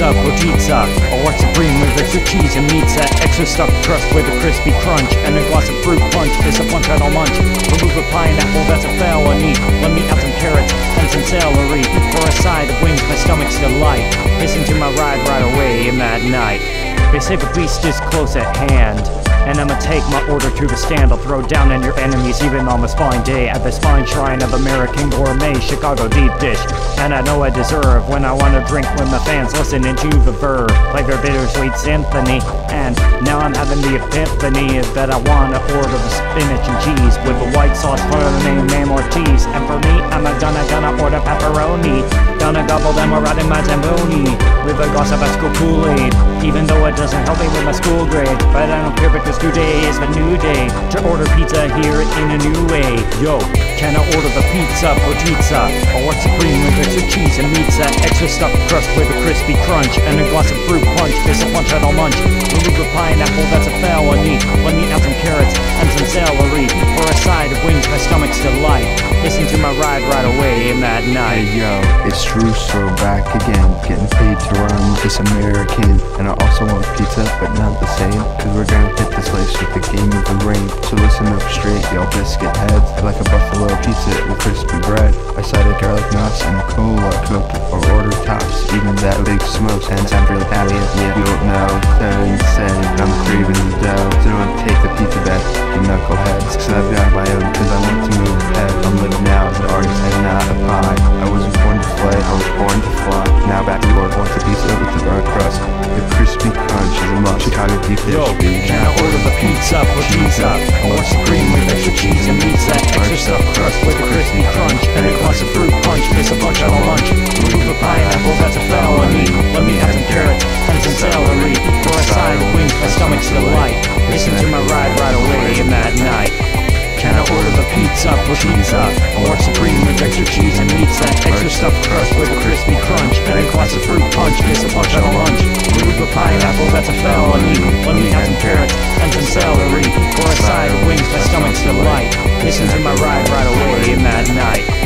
pizza, pizza. A what supreme with extra cheese and meatsa, extra stuffed crust with a crispy crunch, and a glass of fruit punch. This a punch I don't munch. Remove a pineapple, that's a felony. Let me add some carrots and some celery. For a side of wings, my stomach's delight. Listen to my ride right away in that night. They say the beast is close at hand. And I'ma take my order to the stand. I'll throw down on your enemies even on this fine day at this fine shrine of American gourmet Chicago deep dish. And I know I deserve when I wanna drink when the fans listening to the verb. Play their bittersweet symphony. And now I'm having the epiphany that I wanna order the spinach and cheese with the white sauce for the name name Ortiz. And for me, I'm a gonna gonna order pepperoni. Gonna gobble them right in my Zamboni with a glass of Esco Kool-Aid. Even though it doesn't help me with my school grade, but I don't care because today is the new day to order pizza here in a new way. Yo, can I order the Pizza Poteetza? Or what's supreme with extra cheese and pizza, extra stuffed crust with a crispy crunch, and a glass of fruit punch. This a punch I don't munch. Remove the pineapple, that's a felony. Let me add some carrots and some celery for a side of wings. My stomach's delight. In that night. Hey yo, it's Russo back again, getting paid to run this American. And I also want pizza, but not the same, cause we're gonna hit this place with the game of the rain. So listen up straight, y'all biscuit heads, I like a buffalo pizza with crispy bread. I cited garlic nuts and cola, cook or order tops, even that big smokes. And I'm really happy if you don't know, then Can I order the Pizza Poteetza? I want supreme with extra cheese and meatsa, extra stuffed crust with a crispy crunch, and a glass of fruit punch. This a bunch don't lunch. Remove the pineapple, that's a felony. Let me add some carrots and some celery for a side of wings. My stomach's delight. Listen to my ride right away in that night. Can I order the pizza for pizza? I want supreme with extra cheese and meatsa, extra stuffed crust with a crispy crunch, and a glass of fruit punch. This a bunch don't lunch. Remove the pineapple, that's a felony. Delight. Listen to my ride right away in that night.